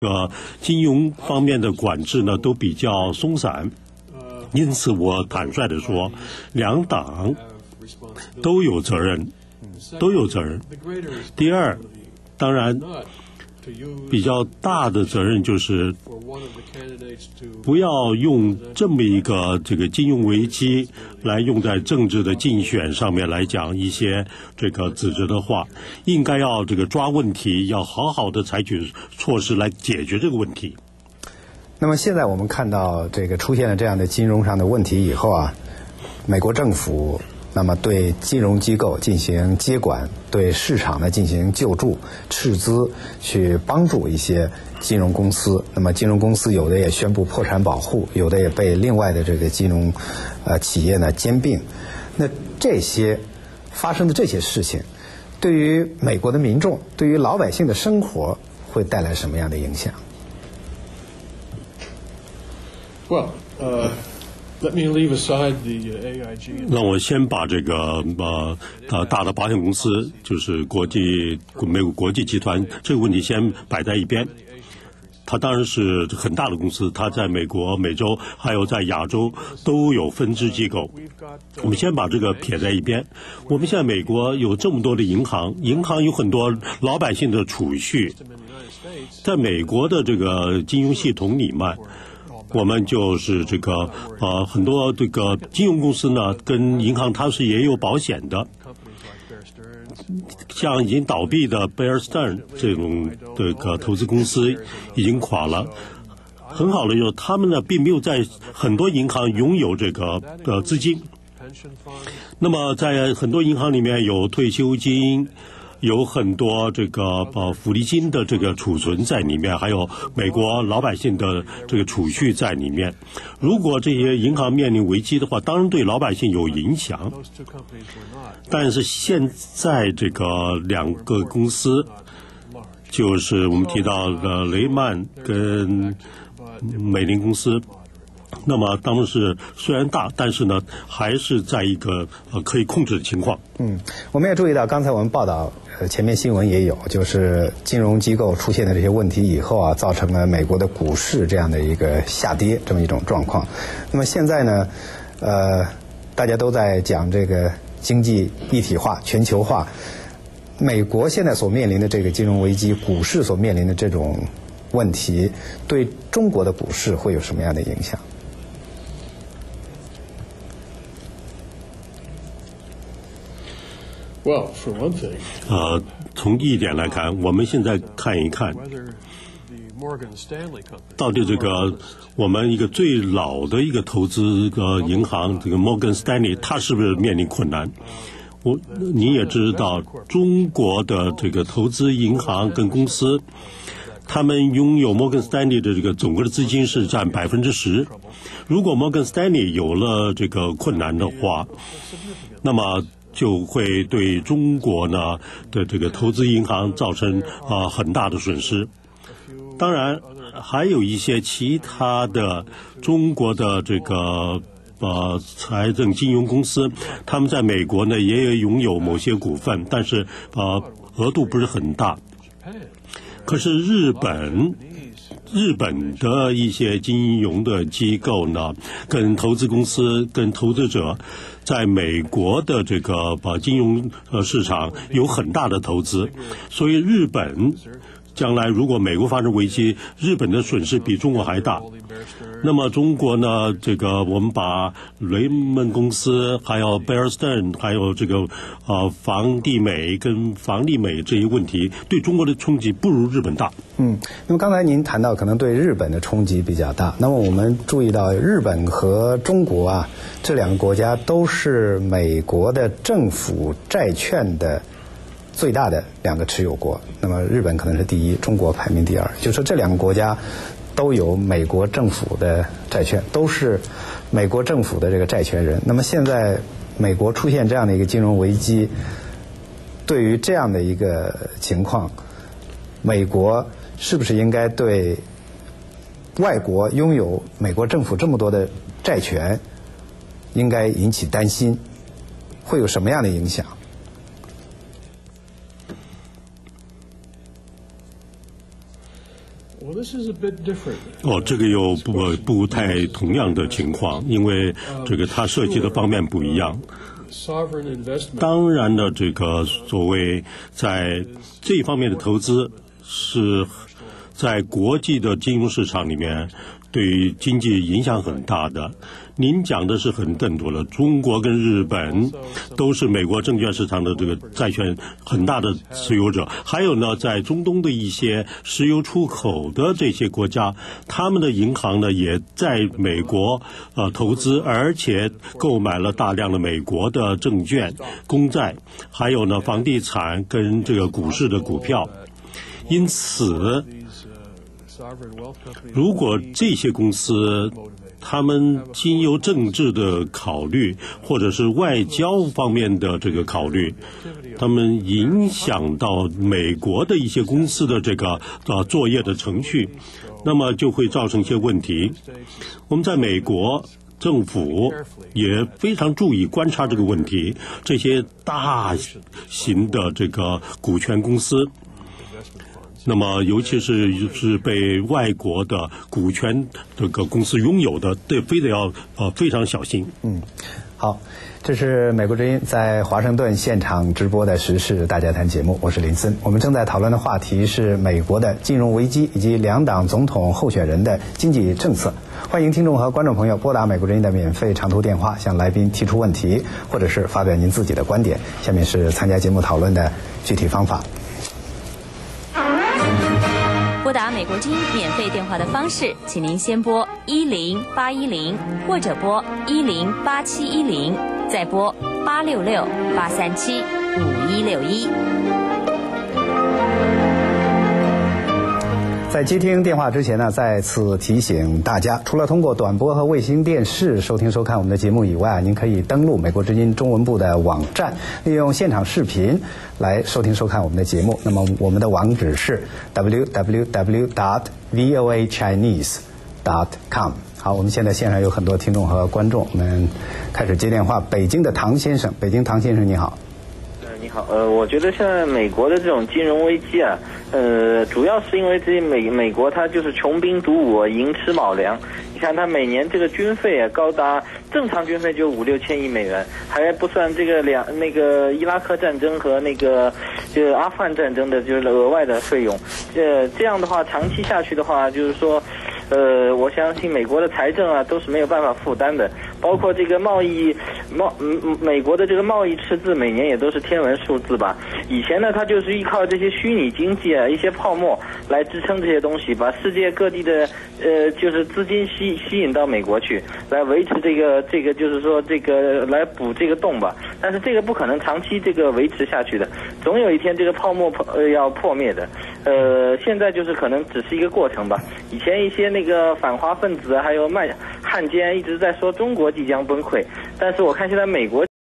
个金融方面的管制呢都比较松散，因此我坦率的说，两党都有责任，都有责任。第二，当然。比较大的责任就是不要用这么一个这个金融危机来用在政治的竞选上面来讲一些这个指责的话，应该要这个抓问题，要好好的采取措施来解决这个问题。那么现在我们看到这个出现了这样的金融上的问题以后啊，美国政府。那么对金融机构进行接管，对市场呢进行救助、斥资，去帮助一些金融公司。那么金融公司有的也宣布破产保护，有的也被另外的这个金融呃企业呢兼并。那这些发生的这些事情，对于美国的民众，对于老百姓的生活，会带来什么样的影响？Well, uh. 让我先把这个呃呃大的保险公司，就是国际美国国际集团这个问题先摆在一边。它当然是很大的公司，它在美国、美洲还有在亚洲都有分支机构。我们先把这个撇在一边。我们现在美国有这么多的银行，银行有很多老百姓的储蓄，在美国的这个金融系统里面。我们就是这个呃，很多这个金融公司呢，跟银行它是也有保险的。像已经倒闭的 Bear Stern 这种这个投资公司已经垮了。很好的就是他们呢，并没有在很多银行拥有这个呃资金。那么在很多银行里面有退休金。有很多这个呃福利金的这个储存在里面，还有美国老百姓的这个储蓄在里面。如果这些银行面临危机的话，当然对老百姓有影响。但是现在这个两个公司，就是我们提到的雷曼跟美林公司。那么当时虽然大，但是呢，还是在一个呃可以控制的情况。嗯，我们也注意到，刚才我们报道，呃，前面新闻也有，就是金融机构出现的这些问题以后啊，造成了美国的股市这样的一个下跌这么一种状况。那么现在呢，呃，大家都在讲这个经济一体化、全球化，美国现在所面临的这个金融危机，股市所面临的这种问题，对中国的股市会有什么样的影响？Well, for one thing. 呃，从一点来看，我们现在看一看，到底这个我们一个最老的一个投资个银行，这个摩根斯丹利，它是不是面临困难？我你也知道，中国的这个投资银行跟公司，他们拥有摩根斯丹利的这个总额的资金是占百分之十。如果摩根斯丹利有了这个困难的话，那么。就会对中国呢的这个投资银行造成啊很大的损失。当然，还有一些其他的中国的这个呃财政金融公司，他们在美国呢也有拥有某些股份，但是呃额度不是很大。可是日本。日本的一些金融的机构呢，跟投资公司、跟投资者，在美国的这个把金融呃市场有很大的投资，所以日本。将来如果美国发生危机，日本的损失比中国还大。那么中国呢？这个我们把雷蒙公司、还有贝尔斯顿、还有这个呃房地美跟房利美这一问题，对中国的冲击不如日本大。嗯，那么刚才您谈到可能对日本的冲击比较大。那么我们注意到日本和中国啊这两个国家都是美国的政府债券的。最大的两个持有国，那么日本可能是第一，中国排名第二。就说这两个国家都有美国政府的债券，都是美国政府的这个债权人。那么现在美国出现这样的一个金融危机，对于这样的一个情况，美国是不是应该对外国拥有美国政府这么多的债权，应该引起担心？会有什么样的影响？哦，这个又不不太同样的情况，因为这个它涉及的方面不一样。Sovereign investment 当然的，这个所谓在这方面的投资是在国际的金融市场里面对于经济影响很大的。您讲的是很更多了，中国跟日本都是美国证券市场的这个债券很大的持有者，还有呢，在中东的一些石油出口的这些国家，他们的银行呢也在美国呃投资，而且购买了大量的美国的证券、公债，还有呢房地产跟这个股市的股票。因此，如果这些公司他们经由政治的考虑，或者是外交方面的这个考虑，他们影响到美国的一些公司的这个呃作业的程序，那么就会造成一些问题。我们在美国。政府也非常注意观察这个问题，这些大型的这个股权公司，那么，尤其是是被外国的股权这个公司拥有的，对，非得要呃非常小心。嗯好，这是美国之音在华盛顿现场直播的时事大家谈节目，我是林森。我们正在讨论的话题是美国的金融危机以及两党总统候选人的经济政策。欢迎听众和观众朋友拨打美国之音的免费长途电话，向来宾提出问题，或者是发表您自己的观点。下面是参加节目讨论的具体方法。拨打美国之音免费电话的方式，请您先拨一零八一零，或者拨一零八七一零，再拨八六六八三七五一六一。在接听电话之前呢，再次提醒大家，除了通过短波和卫星电视收听收看我们的节目以外，您可以登录美国之音中文部的网站，利用现场视频来收听收看我们的节目。那么我们的网址是 www.voachinese.com。好，我们现在线上有很多听众和观众，我们开始接电话。北京的唐先生，北京唐先生你好。好，呃，我觉得现在美国的这种金融危机啊，呃，主要是因为这些美美国它就是穷兵黩武，寅吃卯粮。你看它每年这个军费啊，高达正常军费就五六千亿美元，还不算这个两那个伊拉克战争和那个就是阿富汗战争的就是额外的费用。呃，这样的话长期下去的话，就是说。呃，我相信美国的财政啊都是没有办法负担的，包括这个贸易贸嗯美国的这个贸易赤字每年也都是天文数字吧。以前呢，它就是依靠这些虚拟经济啊一些泡沫来支撑这些东西，把世界各地的呃就是资金吸吸引到美国去，来维持这个这个就是说这个来补这个洞吧。但是这个不可能长期这个维持下去的，总有一天这个泡沫破呃要破灭的。呃，现在就是可能只是一个过程吧。以前一些那个反华分子还有卖汉奸一直在说中国即将崩溃，但是我看现在美国